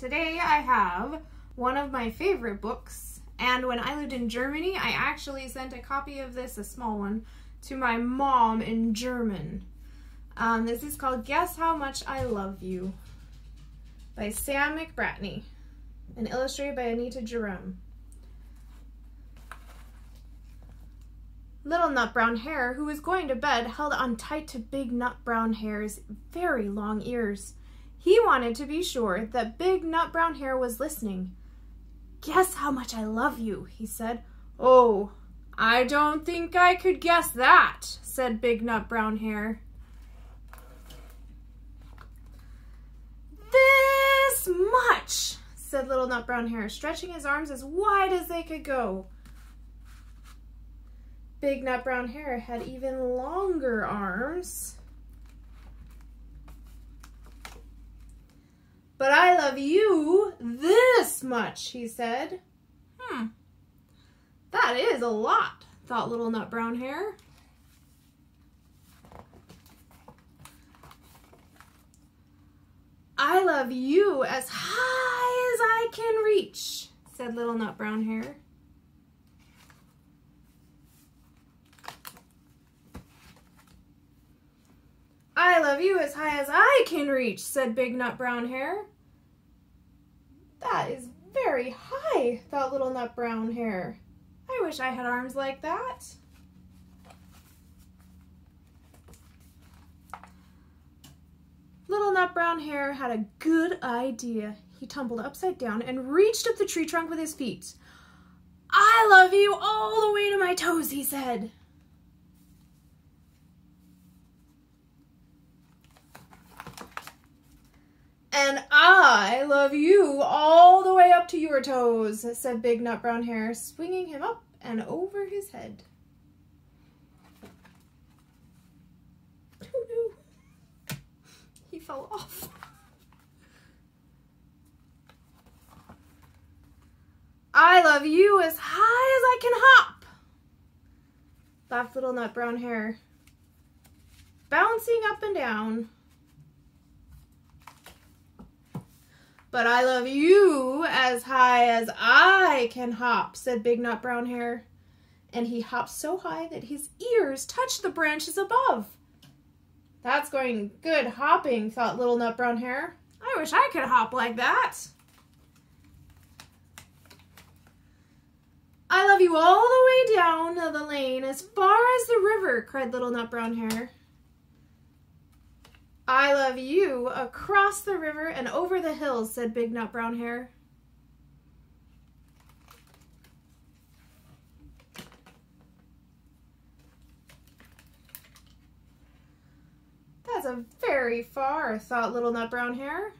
Today I have one of my favorite books, and when I lived in Germany, I actually sent a copy of this, a small one, to my mom in German. Um, this is called Guess How Much I Love You by Sam McBratney and illustrated by Anita Jerome. Little Nut Brown Hare, who was going to bed, held on tight to Big Nut Brown Hare's very long ears. He wanted to be sure that Big Nut Brown Hare was listening. Guess how much I love you, he said. Oh, I don't think I could guess that, said Big Nut Brown Hare. This much, said Little Nut Brown Hare, stretching his arms as wide as they could go. Big Nut Brown Hare had even longer arms. But I love you this much, he said. Hmm. That is a lot, thought Little Nut Brown Hare. I love you as high as I can reach, said Little Nut Brown Hare. Love you as high as I can reach, said Big Nut Brown Hare. That is very high, thought Little Nut Brown Hare. I wish I had arms like that. Little Nut Brown Hare had a good idea. He tumbled upside down and reached up the tree trunk with his feet. I love you all the way to my toes, he said. And I love you all the way up to your toes, said Big Nut Brown Hare, swinging him up and over his head. Oh no, he fell off. I love you as high as I can hop, laughed Little Nut Brown Hare, bouncing up and down. But I love you as high as I can hop, said Big Nut Brown Hare. And he hopped so high that his ears touched the branches above. That's going good hopping, thought Little Nut Brown Hare. I wish I could hop like that. I love you all the way down the lane as far as the river, cried Little Nut Brown Hare. I love you across the river and over the hills, said Big Nut Brown Hare. That's a very far, thought Little Nut Brown Hare.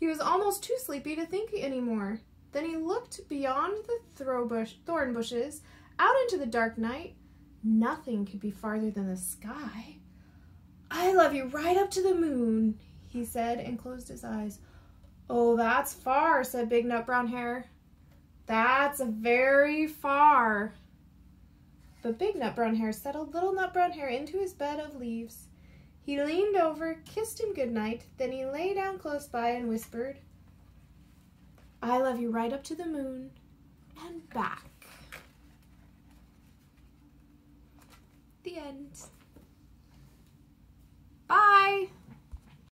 He was almost too sleepy to think anymore. Then he looked beyond the bush, thorn bushes, out into the dark night. Nothing could be farther than the sky. I love you right up to the moon, he said and closed his eyes. Oh, that's far, said Big Nut Brown Hare. That's very far. But Big Nut Brown Hare settled Little Nut Brown Hare into his bed of leaves. He leaned over, kissed him good night, then he lay down close by and whispered, I love you right up to the moon and back. The end.